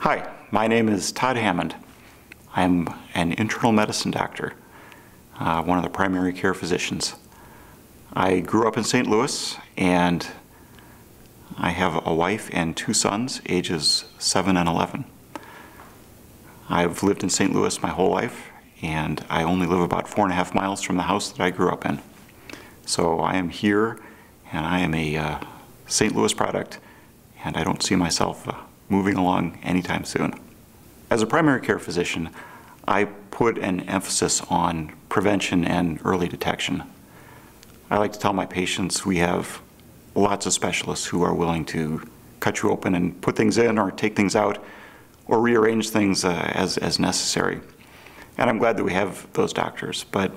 Hi, my name is Todd Hammond. I'm an internal medicine doctor, uh, one of the primary care physicians. I grew up in St. Louis and I have a wife and two sons, ages 7 and 11. I've lived in St. Louis my whole life and I only live about four and a half miles from the house that I grew up in. So I am here and I am a uh, St. Louis product and I don't see myself uh, moving along anytime soon. As a primary care physician, I put an emphasis on prevention and early detection. I like to tell my patients we have lots of specialists who are willing to cut you open and put things in or take things out or rearrange things uh, as, as necessary. And I'm glad that we have those doctors. But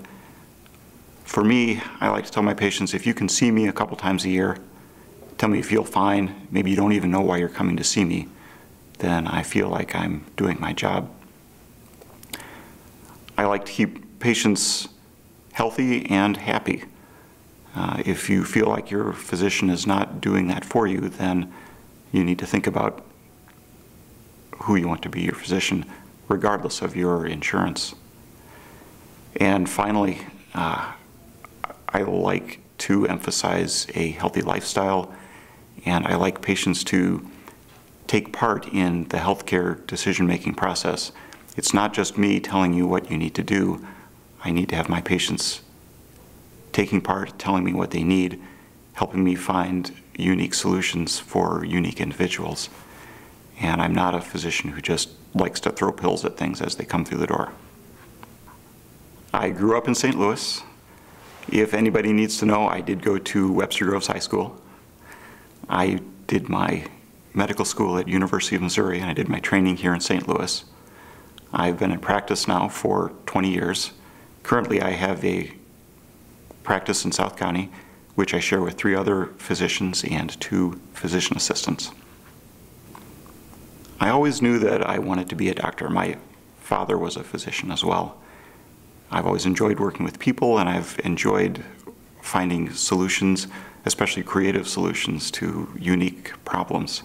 for me, I like to tell my patients if you can see me a couple times a year, tell me you feel fine, maybe you don't even know why you're coming to see me, then I feel like I'm doing my job. I like to keep patients healthy and happy. Uh, if you feel like your physician is not doing that for you, then you need to think about who you want to be your physician, regardless of your insurance. And finally, uh, I like to emphasize a healthy lifestyle, and I like patients to take part in the healthcare decision-making process. It's not just me telling you what you need to do. I need to have my patients taking part, telling me what they need, helping me find unique solutions for unique individuals. And I'm not a physician who just likes to throw pills at things as they come through the door. I grew up in St. Louis. If anybody needs to know, I did go to Webster Groves High School. I did my medical school at University of Missouri and I did my training here in St. Louis. I've been in practice now for 20 years. Currently I have a practice in South County which I share with three other physicians and two physician assistants. I always knew that I wanted to be a doctor. My father was a physician as well. I've always enjoyed working with people and I've enjoyed finding solutions, especially creative solutions to unique problems.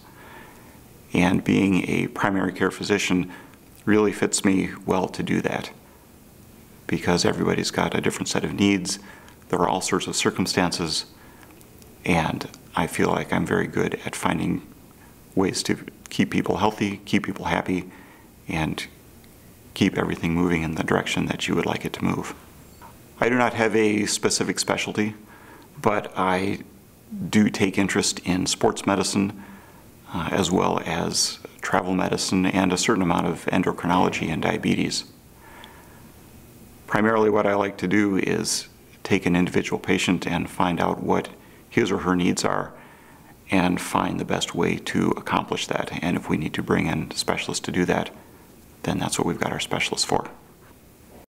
And being a primary care physician really fits me well to do that because everybody's got a different set of needs. There are all sorts of circumstances, and I feel like I'm very good at finding ways to keep people healthy, keep people happy, and keep everything moving in the direction that you would like it to move. I do not have a specific specialty, but I do take interest in sports medicine, uh, as well as travel medicine and a certain amount of endocrinology and diabetes. Primarily what I like to do is take an individual patient and find out what his or her needs are and find the best way to accomplish that. And if we need to bring in specialists to do that, then that's what we've got our specialists for.